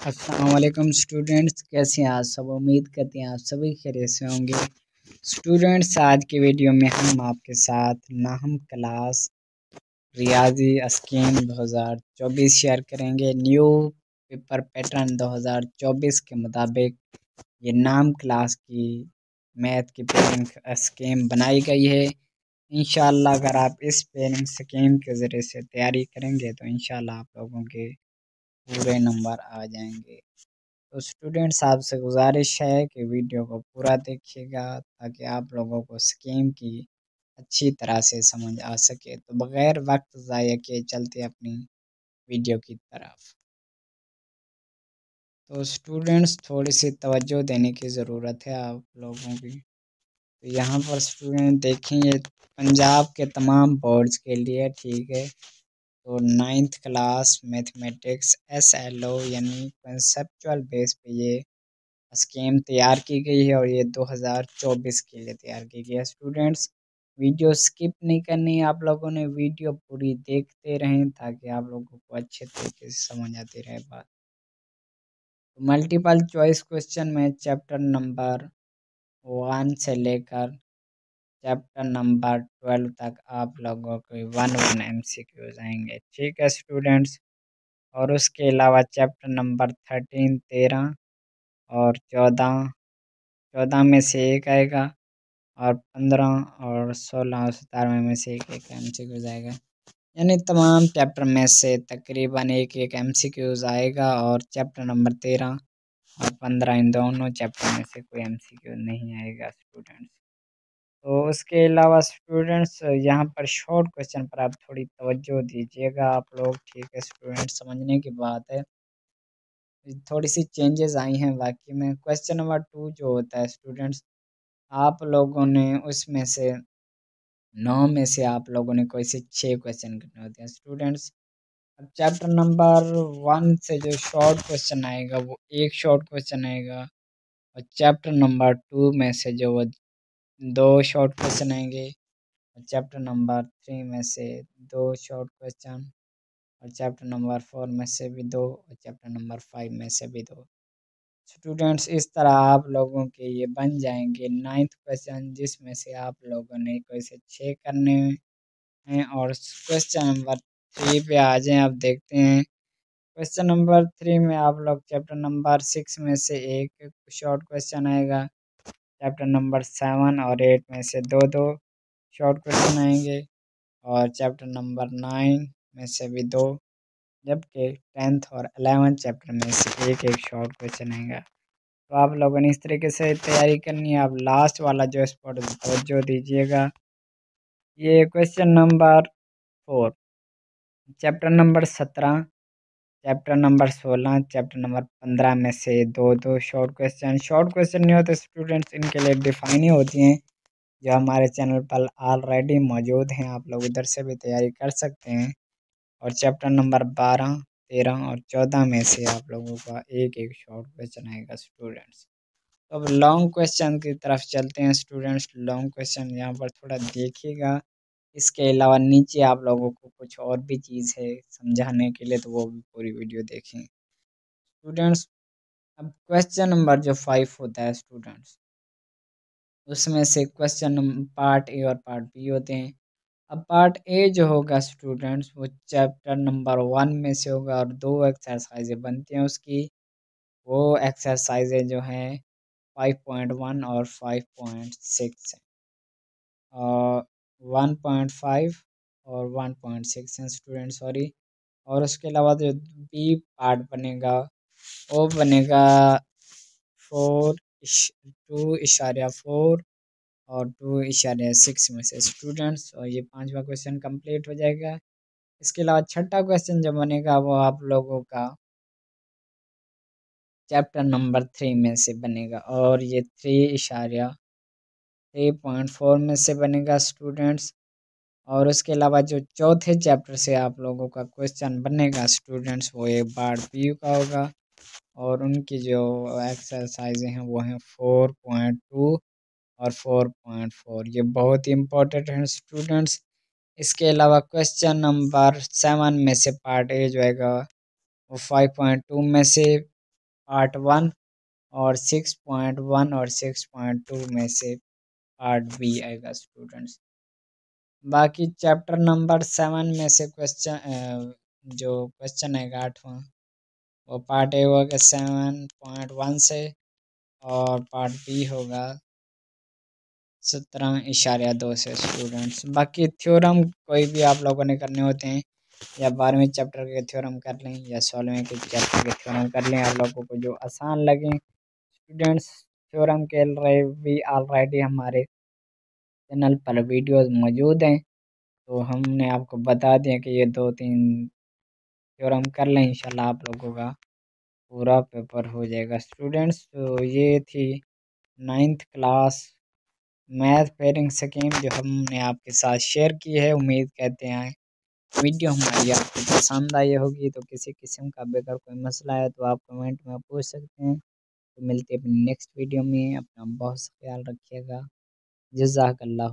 Aslam students, कैसे हैं आप सब? उम्मीद करते हैं आप सभी खैरियत से होंगे। स्टूडेंट्स, आज के वीडियो में हम आपके साथ नाहम क्लास रियाजी स्कीम 2024 शेयर करेंगे। न्यू पेपर पैटर्न 2024 के मुताबिक ये नाम क्लास की मैथ की पेयरिंग स्कीम बनाई गई है। इन अगर आप इस पेयरिंग स्कीम के ज़रिए से तैयारी करेंगे तो इन आप लोगों के पूरे नंबर आ जाएँगे। तो स्टूडेंट्स आपसे गुजारिश है कि वीडियो को पूरा देखिएगा, ताकि आप लोगों को स्कीम की अच्छी तरह से समझ आ सके। तो बग़ैर वक्त ज़ाय के चलते अपनी वीडियो की तरफ़। तो स्टूडेंट्स थोड़ी सी तवज्जो देने की ज़रूरत है आप लोगों की। तो यहाँ पर स्टूडेंट देखेंगे, पंजाब के तमाम बोर्ड्स के लिए ठीक है। तो ninth class mathematics S L O यानी कंसेप्चुअल बेस पे ये स्कीम तैयार की गई है और ये 2024 के लिए तैयार की गई है। स्टूडेंट्स वीडियो स्किप नहीं करनी आप लोगों ने वीडियो पूरी देखते रहें ताकि आप लोगों को अच्छे तरीके से समझ आती रहे बात। मल्टीपल चॉइस क्वेश्चन में चैप्टर नंबर वन से लेकर चैप्टर नंबर ट्वेल्व तक आप लोगों के one one M C Qs आएँगे ठीक है स्टूडेंट्स? और उसके अलावा चैप्टर नंबर थर्टीन, तेरह और चौदह चौदह में से एक आएगा और पंद्रह और सोलह और सतारहवें में से एक एक एम सी क्यूज़ आएगा यानी तमाम चैप्टर में से तकरीबन एक एक एम सी क्यूज़ आएगा और चैप्टर नंबर तेरह और पंद्रह इन दोनों चैप्टर में से कोई एम सी क्यू नहीं आएगा स्टूडेंट्स। तो उसके अलावा स्टूडेंट्स यहाँ पर शॉर्ट क्वेश्चन पर आप थोड़ी तवज्जो दीजिएगा आप लोग, ठीक है? स्टूडेंट समझने की बात है। थोड़ी सी चेंजेस आई हैं बाकी में। क्वेश्चन नंबर टू जो होता है स्टूडेंट्स आप लोगों ने उसमें से, नौ में से आप लोगों ने कोई से छः क्वेश्चन करने होते हैं। स्टूडेंट्स अब चैप्टर नंबर वन से जो शॉर्ट क्वेश्चन आएगा, वो एक शॉर्ट क्वेश्चन आएगा। और चैप्टर नंबर टू में से जो वो दो शॉर्ट क्वेश्चन आएँगे चैप्टर नंबर थ्री में से दो शॉर्ट क्वेश्चन और चैप्टर नंबर फोर में से भी दो और चैप्टर नंबर फाइव में से भी दो। स्टूडेंट्स इस तरह आप लोगों के ये बन जाएँगे नाइन्थ क्वेश्चन जिसमें से आप लोगों ने कोई से छः करने हैं और क्वेश्चन नंबर थ्री पे आ जाएँ, आप देखते हैं। क्वेश्चन नंबर थ्री में आप लोग चैप्टर नंबर सिक्स में से एक शॉर्ट क्वेश्चन आएगा। चैप्टर नंबर सेवन और एट में से दो दो शॉर्ट क्वेश्चन आएँगे और चैप्टर नंबर नाइन में से भी दो, जबकि टेंथ और अलेवेंथ चैप्टर में से एक एक शॉर्ट क्वेश्चन आएगा। तो आप लोगों ने इस तरीके से तैयारी करनी है। आप लास्ट वाला जो स्पॉट तोज्जो दीजिएगा। ये question number four chapter number सत्रह चैप्टर नंबर सोलह चैप्टर नंबर पंद्रह में से दो दो शॉर्ट क्वेश्चन शॉर्ट क्वेश्चन नहीं होते स्टूडेंट्स इनके लिए डिफाइन ही होती हैं, जो हमारे चैनल पर ऑलरेडी मौजूद हैं, आप लोग उधर से भी तैयारी कर सकते हैं। और चैप्टर नंबर बारह, तेरह और चौदह में से आप लोगों का एक एक शॉर्ट क्वेश्चन आएगा स्टूडेंट्स तो अब लॉन्ग क्वेश्चन की तरफ़ चलते हैं स्टूडेंट्स लॉन्ग क्वेश्चन यहाँ पर थोड़ा देखिएगा। इसके अलावा नीचे आप लोगों को कुछ और भी चीज़ है समझाने के लिए तो वो भी पूरी वीडियो देखें। स्टूडेंट्स, अब क्वेश्चन नंबर जो फाइव होता है स्टूडेंट्स, उसमें से क्वेश्चन पार्ट ए और पार्ट बी होते हैं। अब पार्ट ए जो होगा स्टूडेंट्स, वो चैप्टर नंबर वन में से होगा और दो एक्सरसाइजें बनती हैं उसकी। वो एक्सरसाइजें जो हैं फाइव पॉइंट वन और फाइव पॉइंट सिक्स और वन पॉइंट फाइव और one point six student sorry और उसके अलावा जो बी पार्ट बनेगा, वो बनेगा फोर टू इशारिया फोर और टू इशारिया सिक्स में से स्टूडेंट्स और ये पांचवा क्वेश्चन कंप्लीट हो जाएगा। इसके अलावा छठा क्वेश्चन जो बनेगा, वो आप लोगों का चैप्टर नंबर थ्री में से बनेगा, और ये थ्री इशारिया थ्री पॉइंट फोर में से बनेगा स्टूडेंट्स और उसके अलावा जो चौथे चैप्टर से आप लोगों का क्वेश्चन बनेगा स्टूडेंट्स वो एक बार पी का होगा और उनकी जो एक्सरसाइजें हैं वो हैं फोर पॉइंट टू और फोर पॉइंट फोर ये बहुत ही इम्पोर्टेंट हैं स्टूडेंट्स इसके अलावा क्वेश्चन नंबर सेवन में से पार्ट ए जो आएगा, वो फाइव पॉइंट टू में से पार्ट वन और सिक्स पॉइंट वन और सिक्स पॉइंट टू में से पार्ट बी आएगा स्टूडेंट्स बाकी चैप्टर नंबर सेवन में से क्वेश्चन जो क्वेश्चन है आठवां वो पार्ट ए होगा सेवन पॉइंट वन से और पार्ट बी होगा सत्रह इशारिया दो से स्टूडेंट्स बाकी थ्योरम कोई भी आप लोगों ने करने होते हैं, या बारहवें चैप्टर के थ्योरम कर लें, या सोलहवें के चैप्टर के थ्योरम कर लें, आप लोगों को जो आसान लगे स्टूडेंट्स थ्योरम के भी ऑलरेडी हमारे चैनल पर वीडियोस मौजूद हैं। तो हमने आपको बता दिया कि ये दो तीन थ्योरम कर लें इंशाल्लाह आप लोगों का पूरा पेपर हो जाएगा। स्टूडेंट्स तो ये थी ninth class math pairing scheme जो हमने आपके साथ शेयर की है। उम्मीद कहते हैं वीडियो हमारी आपको पसंद आई होगी। तो किसी किस्म का भी अगर कोई मसला है तो आप कमेंट में पूछ सकते हैं। मिलते हैं नेक्स्ट वीडियो में। अपना बहुत ख्याल रखिएगा। जजाकल्ला